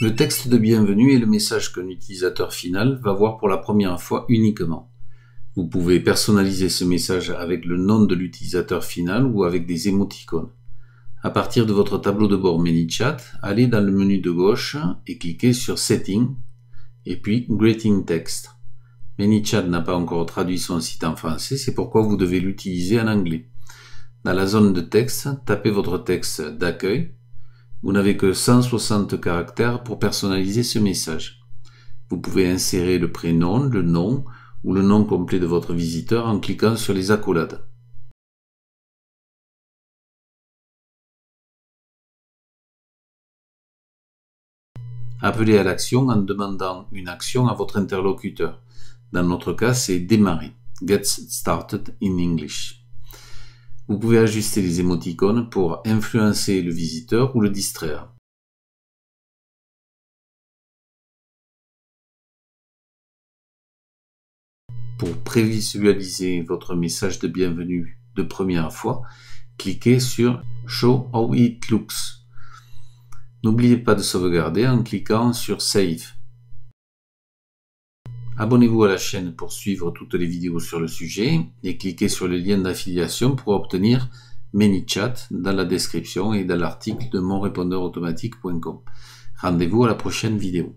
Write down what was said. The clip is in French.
Le texte de bienvenue est le message qu'un utilisateur final va voir pour la première fois uniquement. Vous pouvez personnaliser ce message avec le nom de l'utilisateur final ou avec des émoticônes. À partir de votre tableau de bord ManyChat, allez dans le menu de gauche et cliquez sur Settings et puis Greeting Text. ManyChat n'a pas encore traduit son site en français, c'est pourquoi vous devez l'utiliser en anglais. Dans la zone de texte, tapez votre texte d'accueil. Vous n'avez que 160 caractères pour personnaliser ce message. Vous pouvez insérer le prénom, le nom ou le nom complet de votre visiteur en cliquant sur les accolades. Appelez à l'action en demandant une action à votre interlocuteur. Dans notre cas, c'est démarrer. Get started in English. Vous pouvez ajuster les émoticônes pour influencer le visiteur ou le distraire. Pour prévisualiser votre message de bienvenue de première fois, cliquez sur Show how it looks. N'oubliez pas de sauvegarder en cliquant sur Save. Abonnez-vous à la chaîne pour suivre toutes les vidéos sur le sujet et cliquez sur le lien d'affiliation pour obtenir ManyChat dans la description et dans l'article de monrépondeurautomatique.com. Rendez-vous à la prochaine vidéo.